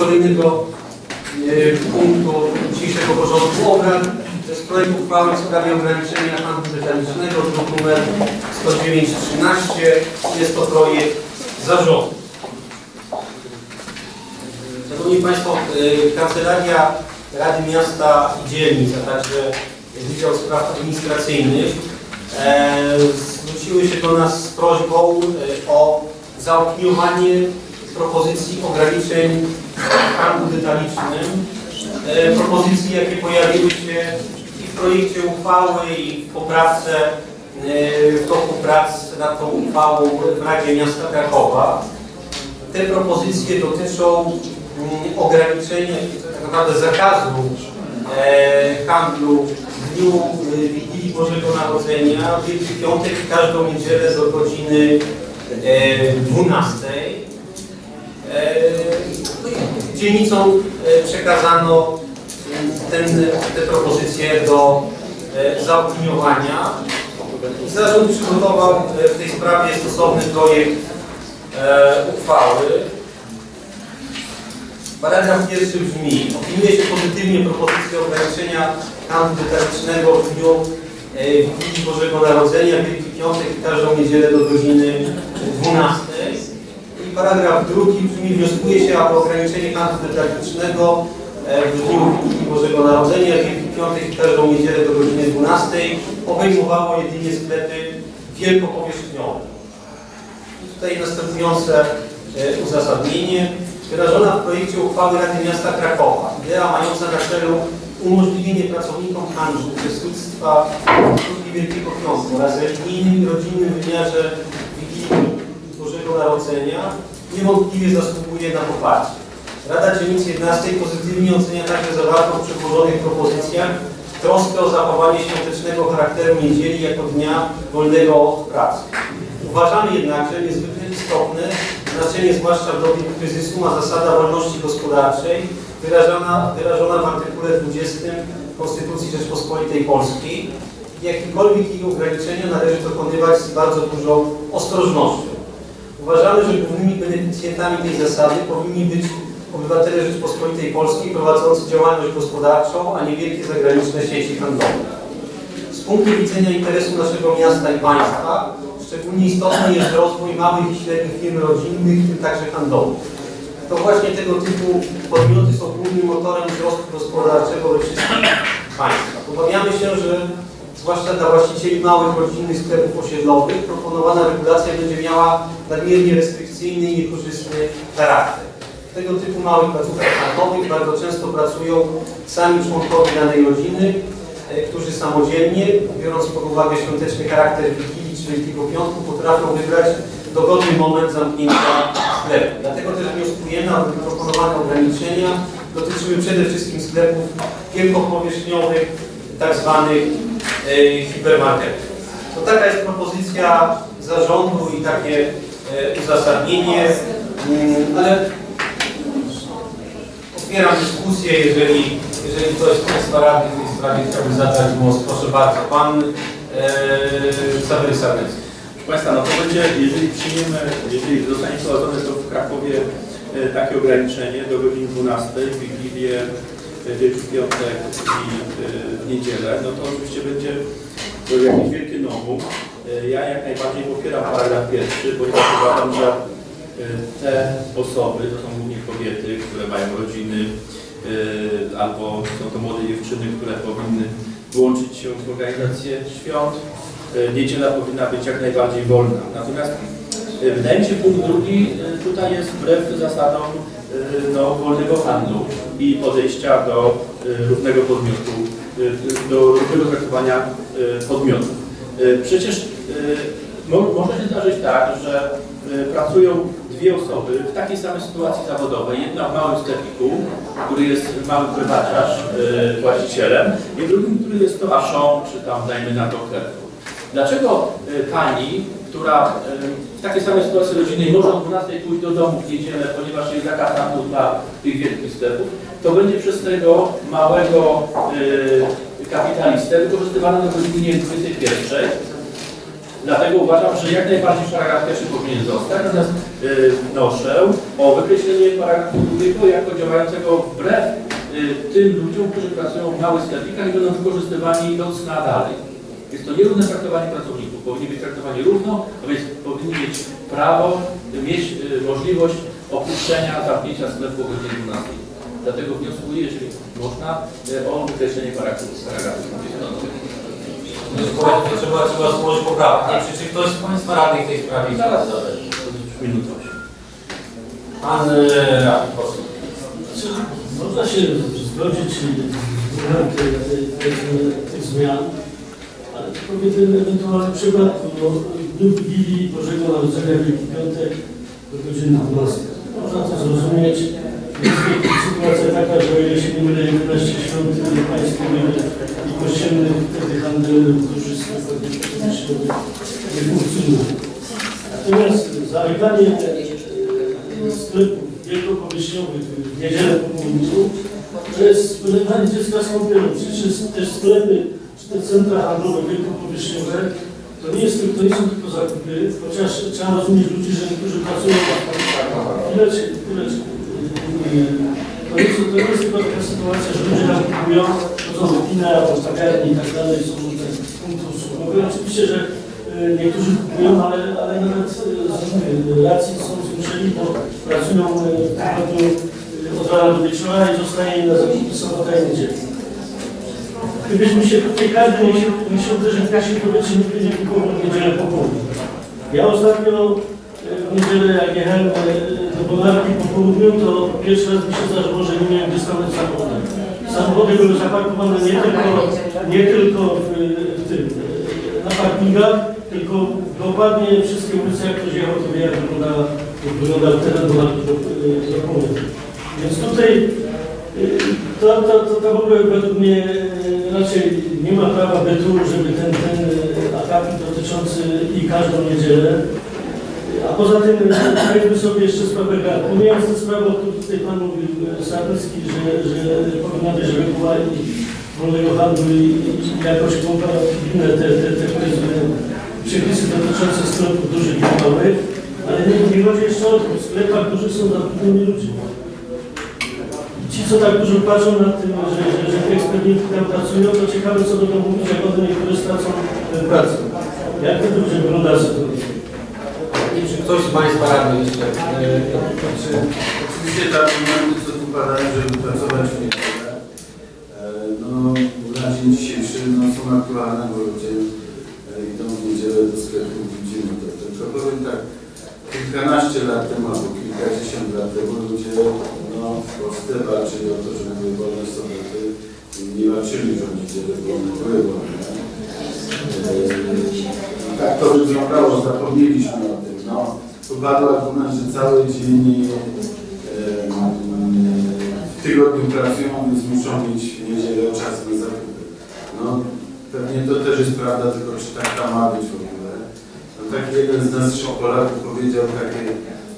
Kolejnego punktu dzisiejszego porządku obrad to jest projekt uchwały w sprawie ograniczenia handlu detalicznego, druk numer 10913. Jest to projekt zarządu. Szanowni Państwo, e, Kancelaria Rady Miasta i Dzielnic, a także Wydział Spraw Administracyjnych e, zwróciły się do nas z prośbą e, o zaopiniowanie propozycji ograniczeń handlu detalicznym. E, propozycji, jakie pojawiły się i w projekcie uchwały, i w poprawce e, w toku prac nad tą uchwałą w Radzie Miasta Krakowa. Te propozycje dotyczą mm, ograniczenia, tak naprawdę zakazu e, handlu w dniu Wigilii Bożego Narodzenia, Wielki Piątek i każdą niedzielę do godziny e, 12. E, Dzielnicom e, przekazano ten, te propozycje do e, zaopiniowania. Zarząd przygotował e, w tej sprawie stosowny projekt e, uchwały. Paragraf pierwszy brzmi, opiniuje się pozytywnie propozycję ograniczenia handlu detalicznego w dniu e, Wigilii Bożego Narodzenia, Wielki Piątek i każdą niedzielę do godziny 12. Paragraf drugi brzmi, wnioskuje się, aby ograniczenie handlu detalicznego e, w dniu Bożego Narodzenia, Wielki Piątek i każdą niedzielę do godziny 12 obejmowało jedynie sklepy wielkopowierzchniowe. I tutaj następujące e, uzasadnienie. Wyrażona w projekcie uchwały Rady Miasta Krakowa. Idea mająca na celu umożliwienie pracownikom handlu, uczestnictwa w Wielkiego Piątku oraz religijnym i rodzinnym wymiarze Bożego Narodzenia niewątpliwie zasługuje na poparcie. Rada Dzielnicy 11 pozytywnie ocenia także zawartą w przedłożonych propozycjach troskę o zachowanie świątecznego charakteru niedzieli jako dnia wolnego od pracy. Uważamy jednak, że niezwykle istotne znaczenie, zwłaszcza w dobie kryzysu, ma zasada wolności gospodarczej wyrażona, wyrażona w artykule 20 Konstytucji Rzeczpospolitej Polskiej. Jakikolwiek jej ograniczenia należy dokonywać z bardzo dużą ostrożnością. Uważamy, że głównymi beneficjentami tej zasady powinni być obywatele Rzeczpospolitej Polskiej prowadzący działalność gospodarczą, a nie wielkie zagraniczne sieci handlowe. Z punktu widzenia interesu naszego miasta i państwa szczególnie istotny jest rozwój małych i średnich firm rodzinnych, w tym także handlowych. To właśnie tego typu podmioty są głównym motorem wzrostu gospodarczego we wszystkich państwach. Obawiamy się, że zwłaszcza dla właścicieli małych rodzinnych sklepów osiedlowych proponowana regulacja będzie miała nadmiernie restrykcyjny i niekorzystny charakter. Tego typu małych placówkach handlowych bardzo często pracują sami członkowie danej rodziny, e, którzy samodzielnie, biorąc pod uwagę świąteczny charakter Wigilii czy Wielkiego Piątku, potrafią wybrać dogodny moment zamknięcia sklepu. Dlatego też wnioskujemy, aby proponowane ograniczenia dotyczyły przede wszystkim sklepów wielkopowierzchniowych, tak zwanych e, hipermarketów. To taka jest propozycja zarządu i takie uzasadnienie, mm, ale otwieram dyskusję, jeżeli, jeżeli ktoś z Państwa radnych w tej sprawie chciałby zabrać głos, proszę bardzo. Pan e, Sawery Sarnecki. Proszę Państwa, no to będzie, jeżeli przyjmiemy, jeżeli zostanie wprowadzone to w Krakowie e, takie ograniczenie do godziny 12, w Wigilię, e, Wielki Piątek i e, w niedzielę, no to oczywiście będzie to jakieś wielkie novum. E, Ja jak najbardziej popieram paragraf pierwszy, bo ja uważam, że e, te osoby, to są głównie kobiety, które mają rodziny, e, albo są to młode dziewczyny, które powinny włączyć się w organizację świąt, niedziela powinna być jak najbardziej wolna. Natomiast wydaje mi się punkt drugi tutaj jest wbrew zasadom no, wolnego handlu i podejścia do równego podmiotu, do równego traktowania podmiotów. E, Przecież mo- może się zdarzyć tak, że e, pracują dwie osoby w takiej samej sytuacji zawodowej, jedna w małym sklepiku, który jest mały prywaciarz właścicielem i drugim, który jest towarzyszą, czy tam dajmy na to. Dlaczego y, pani, która y, w takiej samej sytuacji rodzinnej może o 12 pójść do domu w niedzielę, ponieważ jest zakaz handlu dla tych wielkich sklepów, to będzie przez tego małego y, kapitalistę wykorzystywana do godziny 21 Dlatego uważam, że jak najbardziej paragraf pierwszy powinien zostać, natomiast yy, wnoszę o wykreślenie paragrafu drugiego jako działającego wbrew yy, tym ludziom, którzy pracują w małych sklepikach i będą wykorzystywani idąc na dalej. Jest to nierówne traktowanie pracowników. Powinni być traktowani równo, a więc powinni mieć prawo, mieć yy, możliwość opuszczenia, zamknięcia sklepu o godzinie 12. Dlatego wnioskuję, jeżeli można, yy, o wykreślenie paragrafu paragrafu drugiego. To trzeba, trzeba złożyć poprawkę. Nie, czy, czy ktoś z Państwa radnych w tej sprawie Zaraz, zadać? minutę. Pan e, radny, proszę. Czy można się zgodzić tych, zmian, ale tylko w jednym ewentualnym przypadku, bo w dniu Wigilii Bożego Narodzenia Wielki Piątek do godziny 12. Można to zrozumieć. Sytuacja taka, że się nie mylę, 11 świąt państwowych i kościelnych, wtedy handel duży nie funkcjonuje. Natomiast zamykanie e, sklepów wielkopowierzchniowych w niedzielę po południu, to jest wylewanie dziecka z kąpielą. Przecież te sklepy, czy te centra handlowe wielkopowierzchniowe, to nie, jest, to nie są tylko zakupy, chociaż trzeba rozumieć ludzi, że niektórzy pracują chwileczkę, chwileczkę. To jest, to jest tylko taka sytuacja, że ludzie tam kupują, chodzą do kina, do i tak dalej, są różne punkty usługowe. Oczywiście, że e, niektórzy kupują, ale, ale nawet e, z racji są zmuszeni, bo pracują w tygodniu e, od rana do wieczora i zostaje im na zakupy sobota i niedziela. Gdybyśmy się tutaj każdy nie się, nie się uderzył w naszej powietrze, nigdy nie kupował w niedzielę po południu. Ja ostatnio w niedzielę jak jechałem e, do Bonarki po południu, to pierwszy raz mi się zdarzyło, że nie miałem gdzie stanąć samochodem. Samochody były zaparkowane nie tylko, nie tylko w, w tym, e, na parkingach, tylko dokładnie wszystkie ulice, jak ktoś jechał, to wie, jak wygląda, jak wyglądał teren Bonarki do, do. Więc tutaj to, to, to, to w ogóle według mnie e, raczej nie ma prawa bytu, żeby ten, ten e, akapit dotyczący i każdą niedzielę. A poza tym zdajemy sobie jeszcze sprawę gar. Pomijając tę sprawę, o której tutaj Pan mówił, e, Sarnycki, że, że powinna być reguła i wolnego handlu i, i jakoś komparatywne te, te, te, te przepisy dotyczące sklepów dużych i małych, ale nie, nie chodzi jeszcze o to, w sklepach dużych są zamknięci ludzie. Ci, co tak dużo patrzą na tym, że, że, że te ekspedienty tam pracują, to ciekawe, co będą mówić, jak one niektóre stracą pracę. Jak to będzie wygląda sytuacja? Czy ktoś z Państwa radnych jeszcze? e, Znaczy, oczywiście te argumenty, co tu padają, żeby pracować w niedzielę, e, no na dzień dzisiejszy no, są aktualne, bo ludzie e, idą w niedzielę do sklepu, widzimy to. Tylko powiem tak, kilkanaście lat temu albo kilkadziesiąt lat temu ludzie no, w Polsce walczyli o to, żeby wolne soboty nie walczyli, że niedzielę wolne były wolne. E, tak to wyglądało, zapomnieliśmy o tu padł argument, że cały dzień e, w tygodniu pracują, więc muszą mieć w niedzielę czas na zakupy. No, pewnie to też jest prawda, tylko czy tak ma być w ogóle. No, tak jeden z naszych Polaków powiedział takie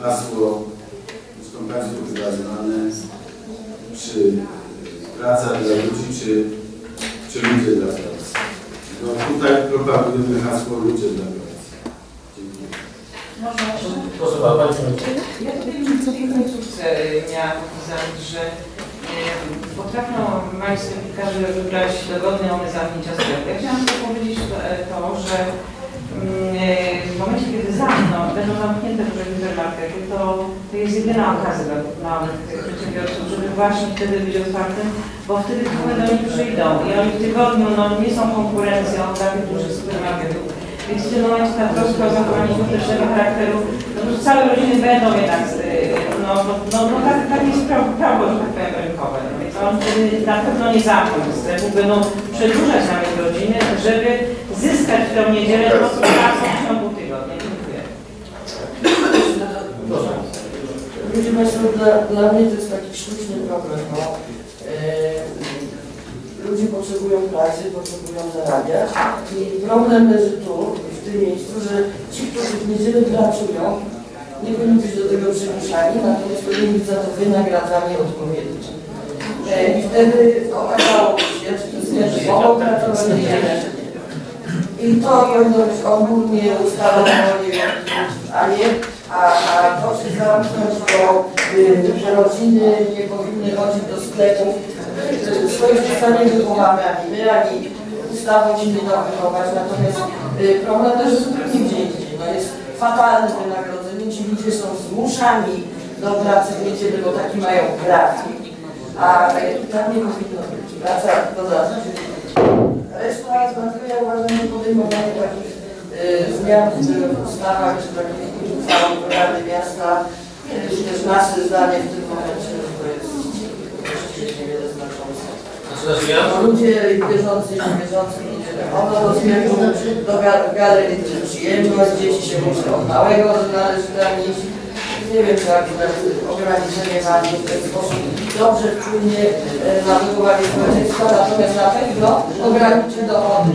hasło, zresztą Państwu chyba znane, czy praca dla ludzi, czy, czy ludzie dla pracy. No tutaj propagujemy hasło ludzie dla pracy. Ja tutaj w końcówce miałam napisać, że e, potrafią majscy piłkarze wybrać dogodne one zamknięcia sklepu. Ja chciałam tylko powiedzieć to, e, że mm, e, w momencie, kiedy zamkną, będą zamknięte hipermarkety, to, to jest jedyna okazja dla tych przedsiębiorców, żeby właśnie wtedy być otwartym, bo wtedy one do nich przyjdą i oni w tygodniu no, nie są konkurencją tych dużych supermarketów. Więc w tym momencie ta troska o zachowanie skutecznego charakteru, no to całe rodziny będą jednak, no, no, no, no tak, tak jest prawo, prawo, że tak powiem, rynkowe. No, więc on wtedy na pewno nie zamkną sklepu, będą przedłużać nawet godziny, żeby zyskać w tę niedzielę po prostu pracę w ciągu tygodnia. Dziękuję. Ludzie Państwo, dla, dla mnie to jest taki sztuczny problem, bo e, ludzie potrzebują pracy, potrzebują zarabiać i problem leży tu, w tym miejscu, że ci, którzy w niedzielę pracują, nie powinni być do tego przymuszani, natomiast powinni być za to wynagradzani odpowiednio. E, I wtedy okazało się, że to jest niedzielę. I to powinno być ogólnie ustalone, a nie, a, a to się zamknąć, bo y, rodziny nie powinny chodzić do sklepów. Y, dziecka nie wychowamy ani ustawą da wychować, natomiast y, problem też jest gdzie indziej. No jest fatalne wynagrodzenie, ci ludzie są zmuszani do pracy w niedzielę, bo taki mają grafik, a y, tak nie powinno być. Praca dodatnia. Reszta znaczy, ja uważam, że podejmowanie takich y, zmian w ustawach czy takich uchwał Rady Miasta, y, czy też nasze zdanie w tym momencie, że to jest właściwie niewiele znaczące. Znaczy, ja No, ludzie bieżący i niebieżący ono sklepu, do ga- galerii czy przyjemność, dzieci się muszą od małego należy granić. Nie wiem, czy akurat ograniczenie ma w ten sposób dobrze wpłynie e, na wychowanie społeczeństwa, natomiast na pewno ograniczy dochody.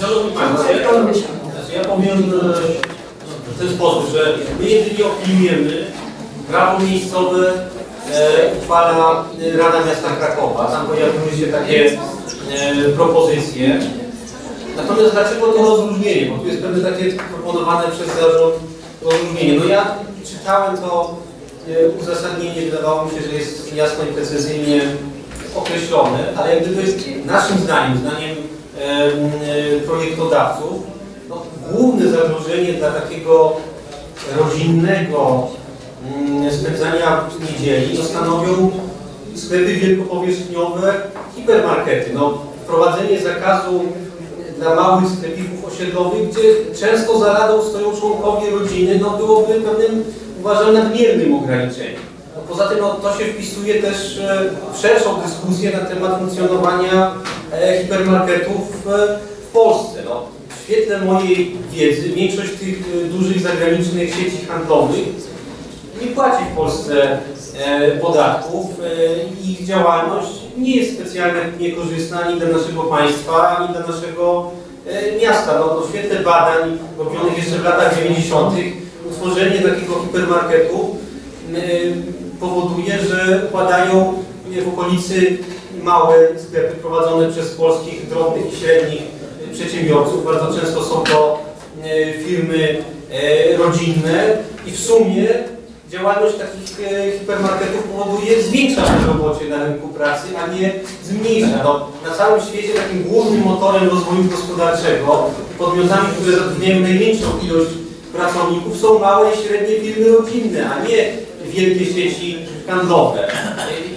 Szanowni Państwo, ja, powiem w ten sposób, że my jedynie opiniujemy prawo miejscowe uchwala e, Rada Miasta Krakowa. Tam pojawiły się takie e, propozycje. Natomiast dlaczego to rozróżnienie? Bo tu jest pewne takie proponowane przez zarząd rozróżnienie. No ja czytałem to e, uzasadnienie, wydawało mi się, że jest jasno i precyzyjnie określone, ale jak gdyby naszym zdaniem, zdaniem em, e, projektodawców, no, główne zagrożenie dla takiego rodzinnego spędzania niedzieli no, stanowią sklepy wielkopowierzchniowe, hipermarkety. No, wprowadzenie zakazu dla małych sklepików osiedlowych, gdzie często za radą stoją członkowie rodziny, no byłoby pewnym, uważam, nadmiernym ograniczeniem. No, poza tym no, to się wpisuje też e, w szerszą dyskusję na temat funkcjonowania e, hipermarketów e, w Polsce. No, w świetle mojej wiedzy większość tych dużych zagranicznych sieci handlowych płaci w Polsce e, podatków. E, ich działalność nie jest specjalnie niekorzystna ani dla naszego państwa, ani dla naszego e, miasta. No, w świetle badań robionych jeszcze w latach 90. utworzenie takiego hipermarketu powoduje, że padają w okolicy małe sklepy prowadzone przez polskich drobnych i średnich przedsiębiorców. Bardzo często są to firmy rodzinne i w sumie działalność takich e, hipermarketów powoduje, zwiększa bezrobocie na rynku pracy, a nie zmniejsza. No, na całym świecie takim głównym motorem rozwoju gospodarczego, podmiotami, które zatrudniają największą ilość pracowników są małe i średnie firmy rodzinne, a nie wielkie sieci handlowe.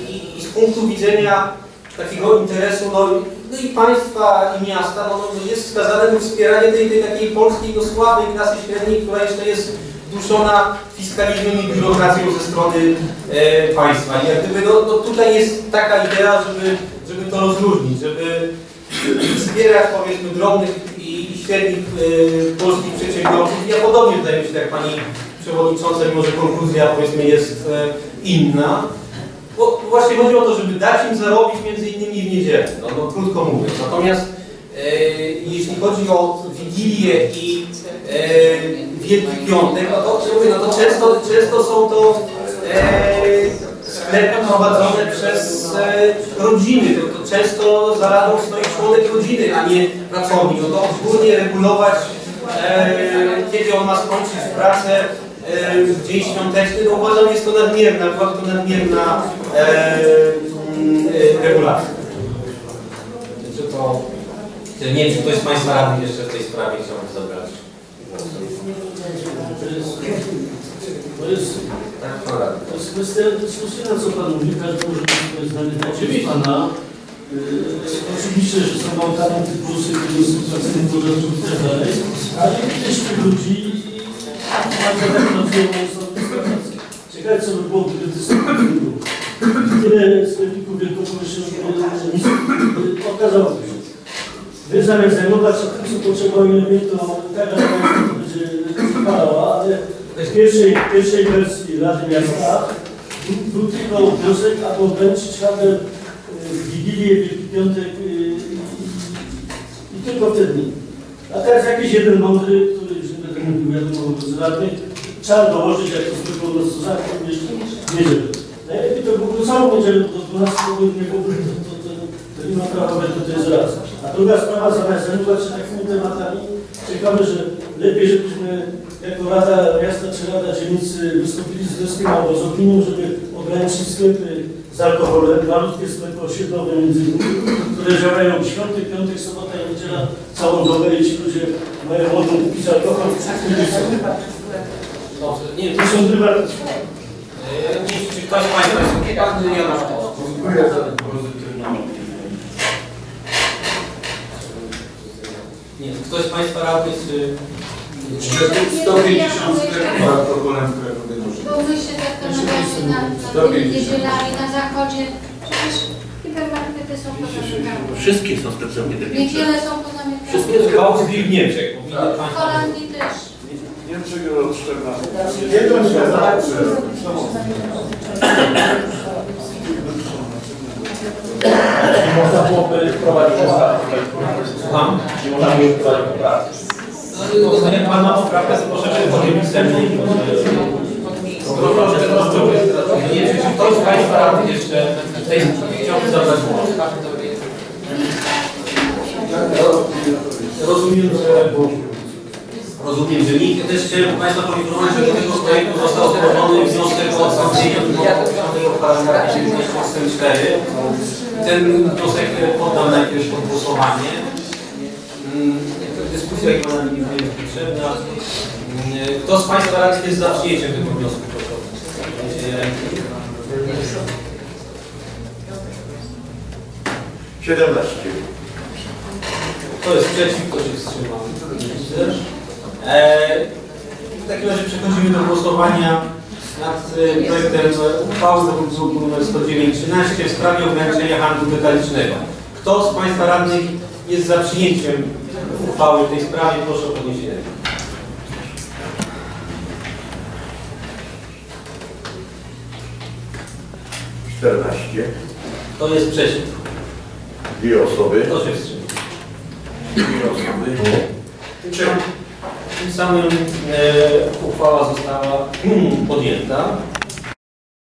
I, i, z punktu widzenia takiego interesu no, no i państwa i miasta no, no, jest wskazane wspieranie tej, tej takiej polskiej no, słabej klasy średniej, która jeszcze jest duszona fiskalizmem i biurokracją ze strony e, państwa. I jak gdyby, no, no, tutaj jest taka idea, żeby, żeby to rozróżnić, żeby wspierać powiedzmy drobnych i i średnich e, polskich przedsiębiorców. Ja podobnie wydaje mi się, jak Pani Przewodnicząca, mimo że konkluzja powiedzmy jest e, inna, bo właśnie chodzi o to, żeby dać im zarobić między innymi w niedzielę, no, no krótko mówiąc. Natomiast e, jeśli chodzi o Wigilię i e, Wielki Piątek, no to, mówię, no to często, często są to e, sklepy prowadzone przez e, rodziny. To, to często za radą stoi członek rodziny, a nie pracownik. No to ogólnie regulować, e, kiedy on ma skończyć pracę, e, w dzień świąteczny, no uważam, jest to nadmierna, byłaby to nadmierna e, mm, e, regulacja. Czy to, nie wiem, czy ktoś z Państwa radnych jeszcze w tej sprawie chciałby zabrać głos. To jest, Tak, to jest kwestia dyskusyjna, co Pan mówi, każdy może swoje zdanie Oczywiście. Pana. Yy, oczywiście, że są bankami typu sytuacyjnych podatków i tak dalej, ale też tych ludzi bardzo tak pracują są Ciekawe, co by było, gdyby sklepów nie było. Tyle sklepików wielkopowierzchniowych okazałoby się. Wy zamiast zajmować się tym, co potrzebują lepiej, to taka będzie wypalała, ale w pierwszej, pierwszej wersji Rady Miasta był, tylko wniosek, aby ograniczyć handel w Wigilię, Wielki Piątek y, i, tylko wtedy. A teraz jakiś jeden mądry, który już nie będę mówił, wiadomo, z radnych, trzeba dołożyć, jak to zwykło na stosach, również w niedzielę. Najlepiej to było całą niedzielę do 12 grudnia, to, to, to, to nie ma prawa to jest raz. A druga sprawa, zamiast zajmować się takimi tematami, ciekawe, że lepiej, żebyśmy jako Rada Miasta czy Rada Dzielnicy wystąpili z wnioskiem albo z opinią, żeby ograniczyć sklepy z alkoholem, malutkie sklepy osiedlowe między innymi, które działają w świątek, piątek, sobota i niedziela całą dobę i ci ludzie mają mogą kupić alkohol w nie, To są prywatne nie czy ktoś z Państwa jest pan Janusz Kowalski. Dziękuję za pozytywną opinię. Nie, ktoś z Państwa radnych, czy... Jeszcze 150 sklepów alkoholem w Krakowie. Bo my się zastanawiamy nad, nad tymi niedzielami na zachodzie. Przecież hipermarkety są. Wszystkie są specjalnie Niedziele są poza miastami. Wszystkie w Austrii i w Niemczech. W Holandii też. Niemczech od 14. Jedną się zawsze. Nie można byłoby wprowadzić ustawy tutaj. Słucham? Nie można byłoby wprowadzić poprawki. No, jak Pan ma poprawkę, to proszę. Proszę, proszę. Nie wiem, czy ktoś z Państwa jeszcze w tej chciałby zabrać głos. Rozumiem, że Rozumiem, że nikt też chciałem Państwa poinformować, że do tego projektu został złożony wniosek o odstąpienie od 94. Ten wniosek poddam najpierw pod głosowanie. Mm, Dyskusja chyba na nim nie jest potrzebna. Mm, Kto z Państwa radnych jest za przyjęciem tego wniosku? Proszę o podniesienie ręki. 17. Kto jest przeciw, kto się wstrzymał? Eee, w takim razie przechodzimy do głosowania nad e, projektem uchwały z druku nr 10913 w sprawie ograniczenia handlu detalicznego. Kto z Państwa radnych jest za przyjęciem uchwały w tej sprawie? Proszę o podniesienie. Czternaście. Kto jest przeciw? Dwie osoby. Kto się wstrzymał? Dwie osoby. Tym samym e, uchwała została podjęta.